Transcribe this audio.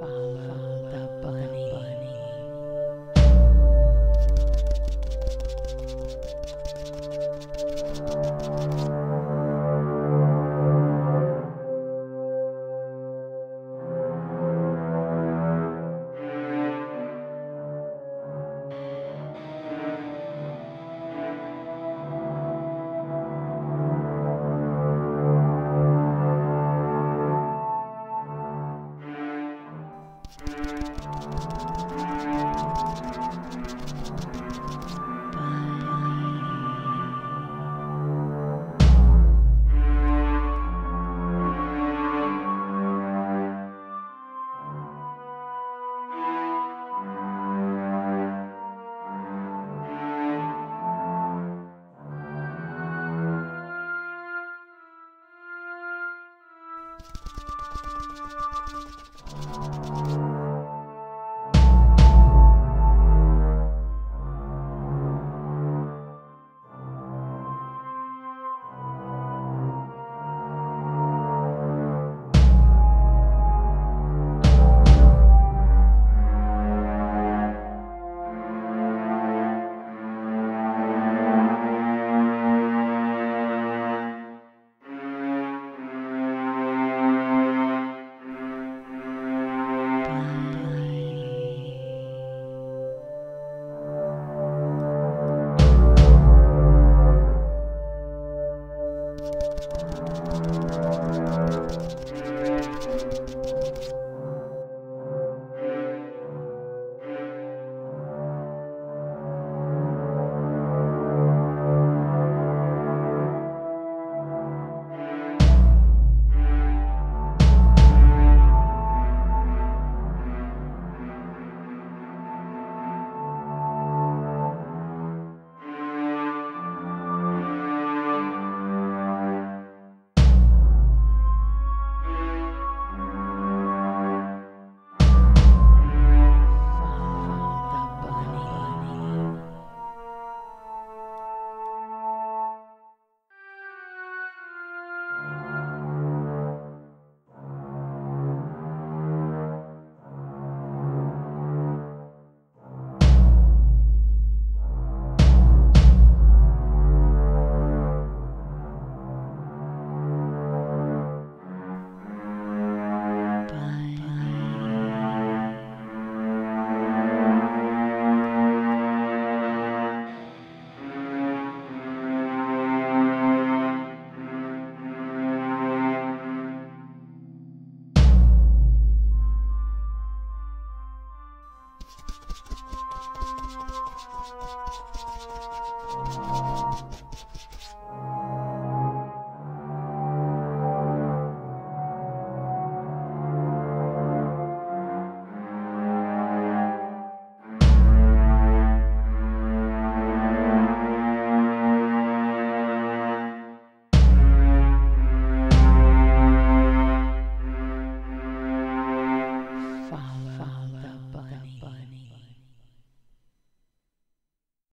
法。法 bunny. Bunny.